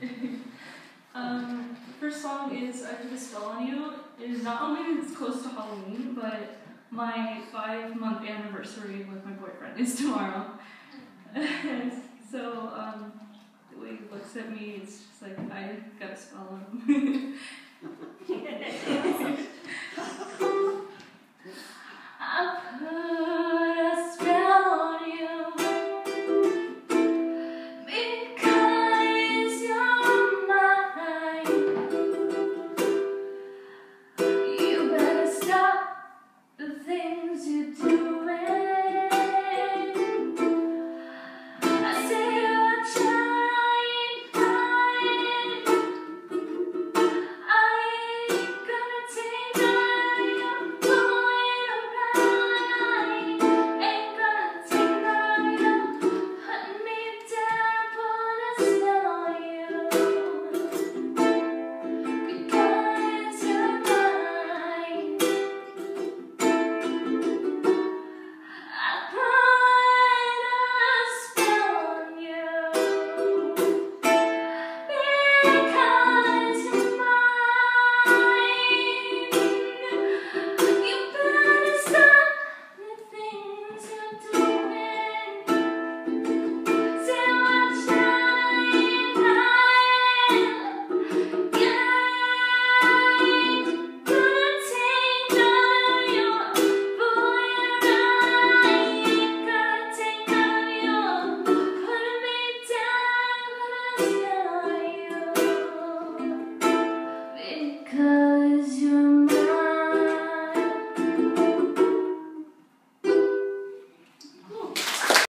um, first song is I Put a Spell on You. It is not only it's close to Halloween, but my five month anniversary with my boyfriend is tomorrow. so um, the way he looks at me, it's just like I got a spell on him.